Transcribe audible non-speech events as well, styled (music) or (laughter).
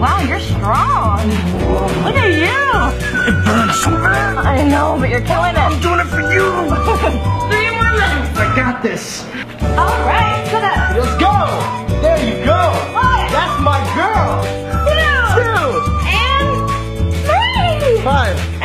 Wow, you're strong. Look at you. It burns so bad. I know, but you're killing it. I'm doing it for you. (laughs) Three more minutes. I got this. All right, sit up. Let's go. There you go. What? That's my girl. Two. Two. And three. Five.